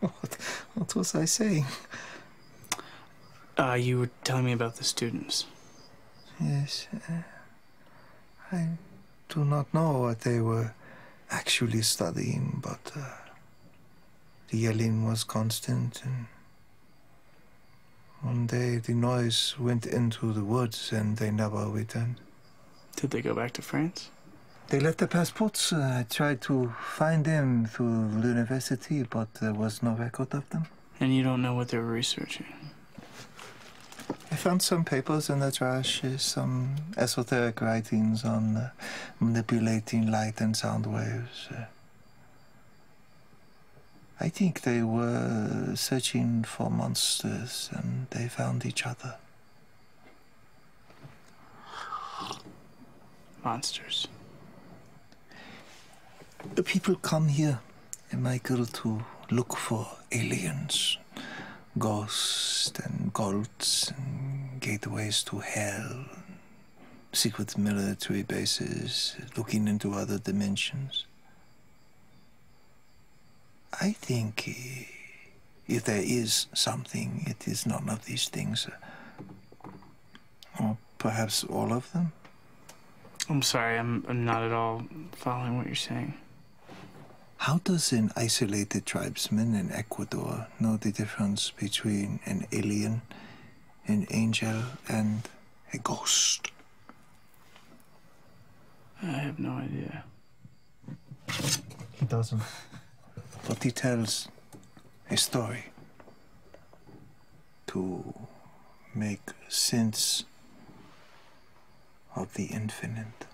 what, what was I saying? Uh, you were telling me about the students. Yes. Uh, I do not know what they were actually studying, but uh, the yelling was constant, and one day the noise went into the woods and they never returned. Did they go back to France? They left their passports. Uh, I tried to find them through the university, but there was no record of them. And you don't know what they were researching? I found some papers in the trash, uh, some esoteric writings on uh, manipulating light and sound waves. Uh, I think they were searching for monsters and they found each other. Monsters. The people come here, Michael, to look for aliens, ghosts and cults and gateways to hell, secret military bases, looking into other dimensions. I think if there is something, it is none of these things. Uh, or perhaps all of them. I'm sorry, I'm, I'm not at all following what you're saying. How does an isolated tribesman in Ecuador know the difference between an alien, an angel, and a ghost? I have no idea. He doesn't. But he tells a story to make sense of the infinite.